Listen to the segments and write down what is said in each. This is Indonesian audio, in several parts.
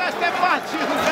essas temporadas.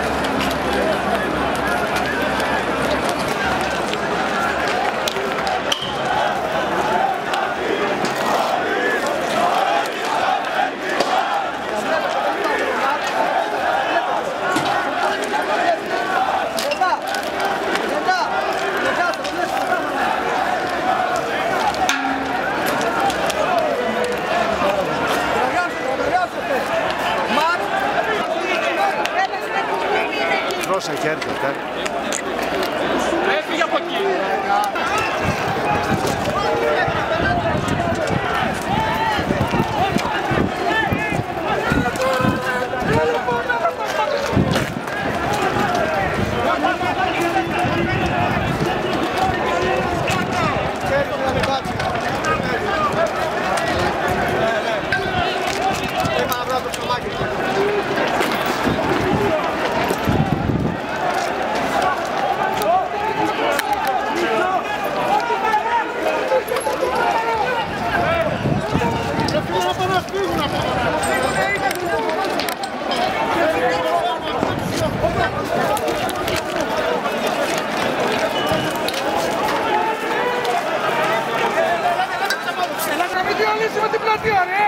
rosa y Cherco. campeones!